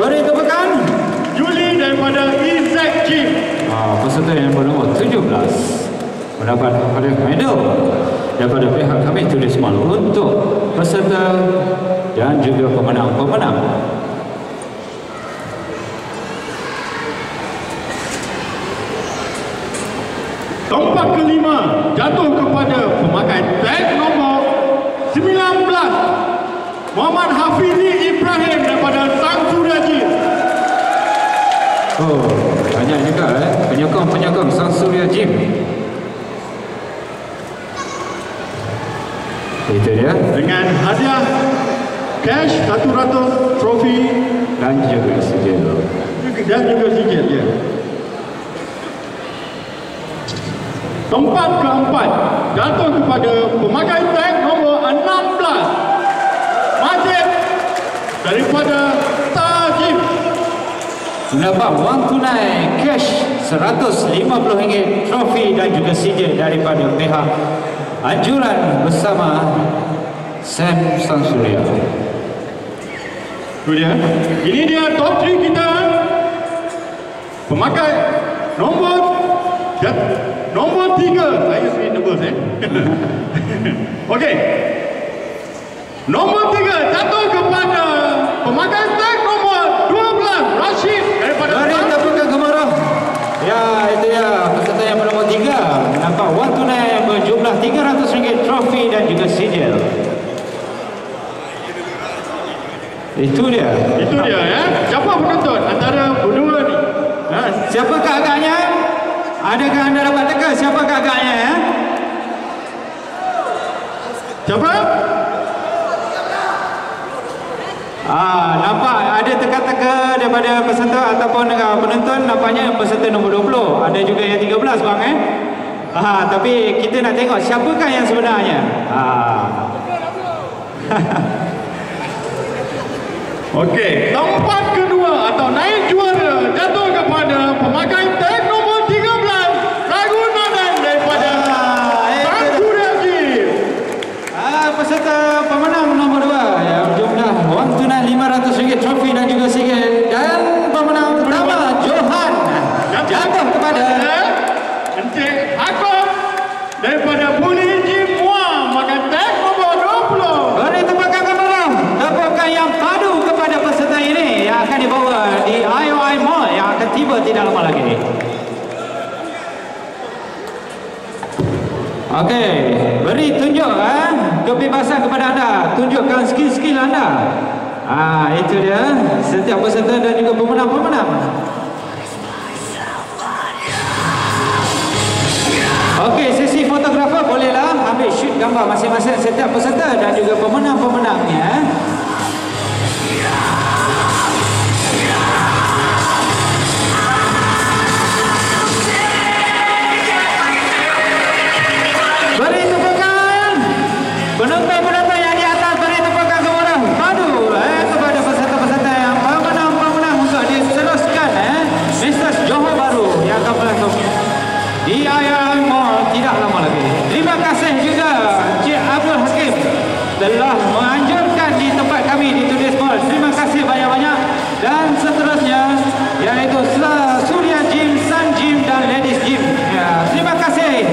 Beri tepukan. Juli daripada Izek Jim. Ah, peserta yang bernombor 17 mendapat hadiah medal daripada pihak kami tulis malu untuk peserta dan juga pemenang-pemenang. Tempat kelima jatuh kepada pemakai tag nombor 19 Muhammad Hafizi Ibrahim daripada Sang Suraji. Oh, banyak juga eh penyokong-penyokong Sang Surya Gym. Itu dia dengan hadiah cash 100 trofi dan juga sijil. dan juga sijil ya. Tempat keempat jatuh kepada pemakai tag nombor 16 Majid daripada. Mendapat wang tunai cash RM150 trofi dan juga sijil daripada pihak anjuran bersama Sam Sang Surya. Dia. Ini dia top 3 kita. Pemakai nombor nombor 3. Saya sedikit nervous eh. Okey. RM500 trofi dan juga sijil. Itu dia. Itu dia ya. Siapa penonton antara berdua ni? Ha, siapa kakaknya? Adakah anda dapat teka siapa kakaknya ya? Siapa? Ah, nampak ada teka-teka daripada peserta ataupun penonton nampaknya peserta nombor 20. Ada juga yang 13 bang eh. Ah, tapi kita nak tengok siapakah yang sebenarnya. Ah. Okey, tempat kedua atau naik juara jatuh kepada pemakai tag nombor 13 Ragunanan daripada Ah, itu dia. Sakuragi. Ah, peserta pemenang nombor 2 yang jumlah wang tunai RM500 trofi dan juga sijil dan pemenang pertama Johan jatuh kepada Encik Hakom daripada Buli Jimwa makan tag nombor 20. Beri tepukan kepada tepukan yang padu kepada peserta ini yang akan dibawa di IOI Mall yang akan tiba tidak lama lagi. Okey, beri tunjuk eh, kebebasan kepada anda. Tunjukkan skill-skill anda. Ah, itu dia. Setiap peserta dan juga pemenang-pemenang. Okey, sesi fotografer bolehlah ambil shoot gambar masing-masing setiap peserta dan juga pemenang-pemenang